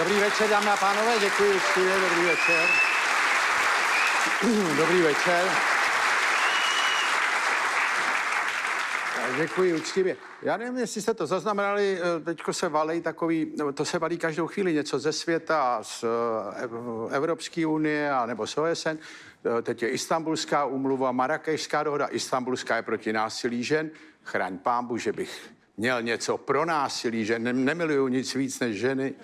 Dobrý večer, dámy a pánové, děkuji úctivě, dobrý večer. Dobrý večer. Děkuji úctivě. Já nevím, jestli jste to zaznamenali, eh, teďko se valí takový, to se valí každou chvíli něco ze světa, z eh, Ev- Evropské unie, a nebo z OSN. Eh, Teď je Istanbulská umluva, Marrakešská dohoda. Istanbulská je proti násilí žen. Chraň pámbu, že bych měl něco pro násilí. Ne- Nemiluju nic víc než ženy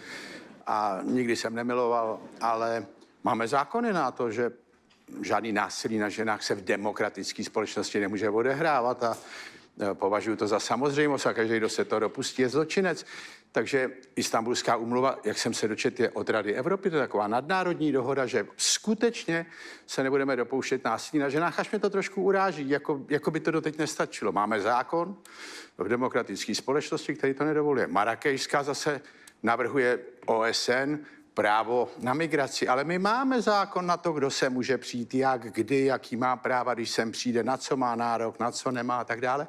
a nikdy jsem nemiloval, ale máme zákony na to, že žádný násilí na ženách se v demokratické společnosti nemůže odehrávat a e, považuji to za samozřejmost a každý, kdo se to dopustí, je zločinec. Takže Istanbulská umluva, jak jsem se dočetl, je od Rady Evropy, to je taková nadnárodní dohoda, že skutečně se nebudeme dopouštět násilí na ženách, až mě to trošku uráží, jako, jako by to doteď nestačilo. Máme zákon v demokratické společnosti, který to nedovoluje. Marrakešská zase navrhuje OSN právo na migraci, ale my máme zákon na to, kdo se může přijít, jak, kdy, jaký má práva, když sem přijde, na co má nárok, na co nemá a tak dále.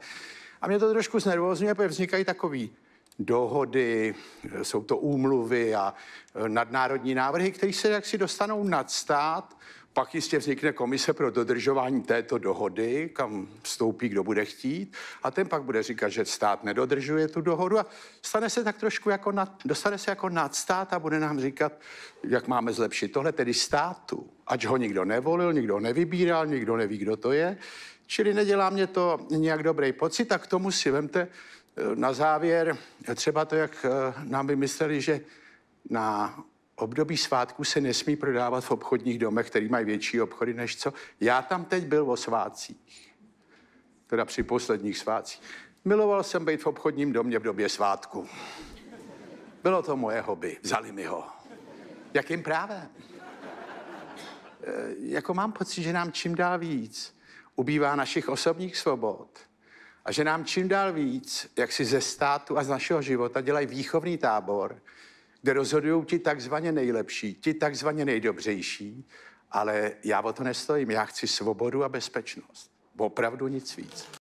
A mě to trošku znervozňuje, protože vznikají takový dohody, jsou to úmluvy a nadnárodní návrhy, které se jaksi dostanou nad stát, pak jistě vznikne komise pro dodržování této dohody, kam vstoupí, kdo bude chtít, a ten pak bude říkat, že stát nedodržuje tu dohodu a stane se tak trošku jako nad, dostane se jako nadstát a bude nám říkat, jak máme zlepšit tohle, tedy státu. Ať ho nikdo nevolil, nikdo nevybíral, nikdo neví, kdo to je. Čili nedělá mě to nějak dobrý pocit, tak tomu si vemte eh, na závěr třeba to, jak eh, nám vymysleli, že na období svátku se nesmí prodávat v obchodních domech, který mají větší obchody než co. Já tam teď byl o svátcích, teda při posledních svátcích. Miloval jsem být v obchodním domě v době svátku. Bylo to moje hobby, vzali mi ho. Jakým právem? E, jako mám pocit, že nám čím dál víc ubývá našich osobních svobod a že nám čím dál víc, jak si ze státu a z našeho života dělají výchovný tábor, kde rozhodují ti takzvaně nejlepší, ti takzvaně nejdobřejší, ale já o to nestojím. Já chci svobodu a bezpečnost. Opravdu nic víc.